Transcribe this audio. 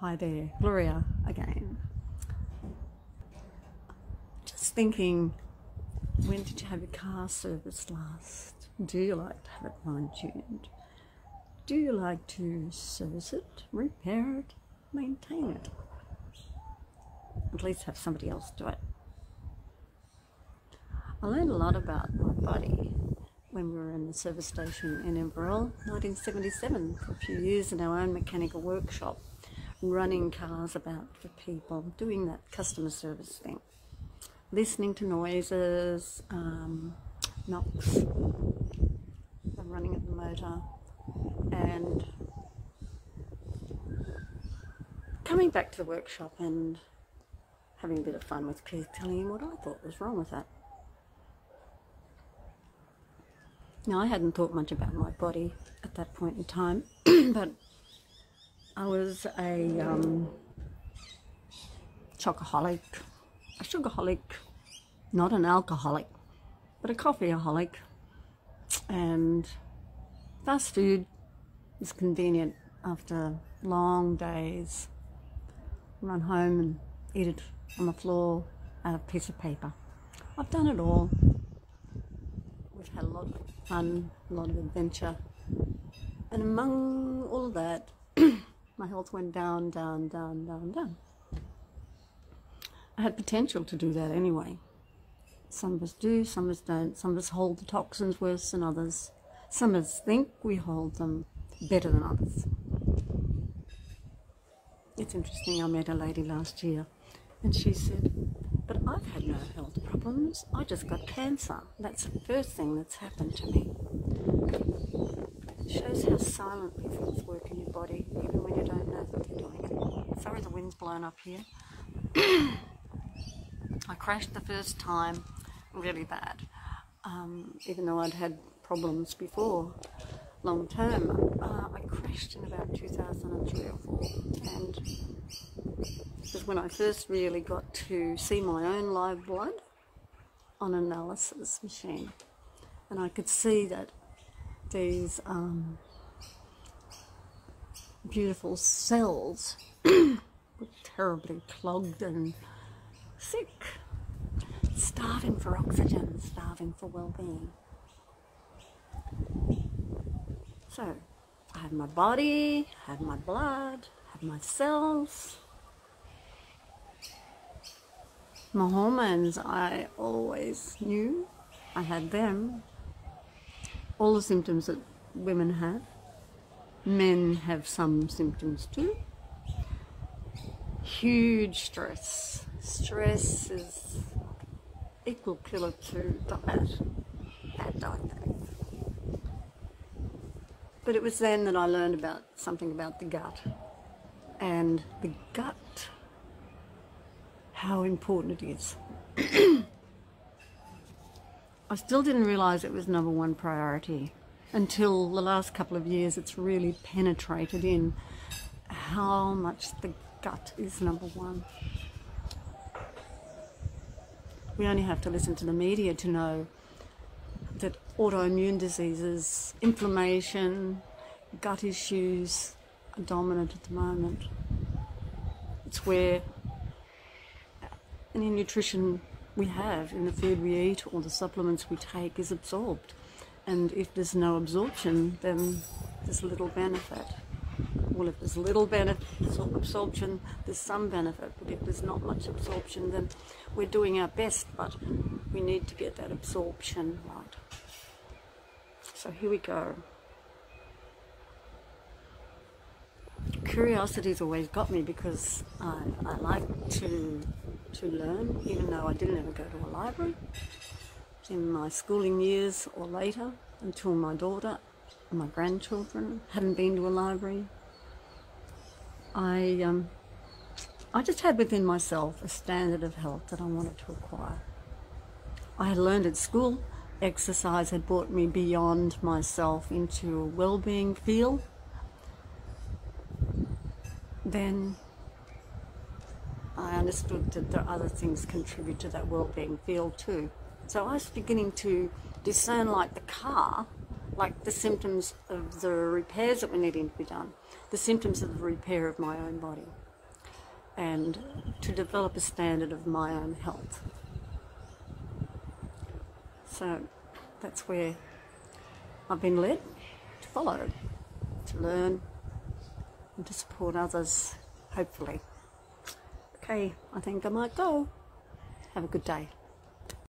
Hi there, Gloria again. Just thinking, when did you have your car serviced last? Do you like to have it fine tuned? Do you like to service it, repair it, maintain it? At least have somebody else do it. I learned a lot about my body when we were in the service station in Inverell, 1977, for a few years in our own mechanical workshop, running cars about for people, doing that customer service thing, listening to noises, um, knocks, the running of the motor, and coming back to the workshop and having a bit of fun with Keith, telling him what I thought was wrong with that. Now, I hadn't thought much about my body at that point in time, but I was a um, chocoholic, a sugarholic, not an alcoholic, but a coffeeaholic. And fast food is convenient after long days. Run home and eat it on the floor out of a piece of paper. I've done it all. We've had a lot of fun, a lot of adventure. And among all that, my health went down, down, down, down, down. I had potential to do that anyway. Some of us do, some of us don't. Some of us hold the toxins worse than others. Some of us think we hold them better than others. It's interesting, I met a lady last year and she said, But I've had no health problems. I just got cancer. That's the first thing that's happened to me. It shows how silently things work in your body, even Sorry, the wind's blown up here. I crashed the first time really bad, um, even though I'd had problems before long term. Uh, I crashed in about 2003 or 4, and it when I first really got to see my own live blood on analysis machine, and I could see that these um, beautiful cells were terribly clogged and sick, starving for oxygen, starving for well-being. So, I had my body, had my blood, had my cells. My hormones, I always knew I had them. All the symptoms that women have. Men have some symptoms too. Huge stress. Stress is equal killer to diet, bad diet. But it was then that I learned about something about the gut. And the gut, how important it is. I still didn't realize it was number one priority until the last couple of years it's really penetrated in how much the gut is number one. We only have to listen to the media to know that autoimmune diseases, inflammation, gut issues are dominant at the moment. It's where any nutrition we have in the food we eat or the supplements we take is absorbed. And if there's no absorption, then there's little benefit. Well, if there's little benefit, absorption, there's some benefit. But if there's not much absorption, then we're doing our best, but we need to get that absorption right. So here we go. Curiosity's always got me because I, I like to to learn, even though I didn't ever go to a library in my schooling years or later until my daughter and my grandchildren hadn't been to a library. I um, I just had within myself a standard of health that I wanted to acquire. I had learned at school exercise had brought me beyond myself into a well-being field. Then I understood that there are other things contribute to that well-being field too. So I was beginning to discern like the car, like the symptoms of the repairs that were needing to be done, the symptoms of the repair of my own body. and to develop a standard of my own health. So that's where I've been led to follow, to learn, and to support others, hopefully. Okay, I think I might go. Have a good day.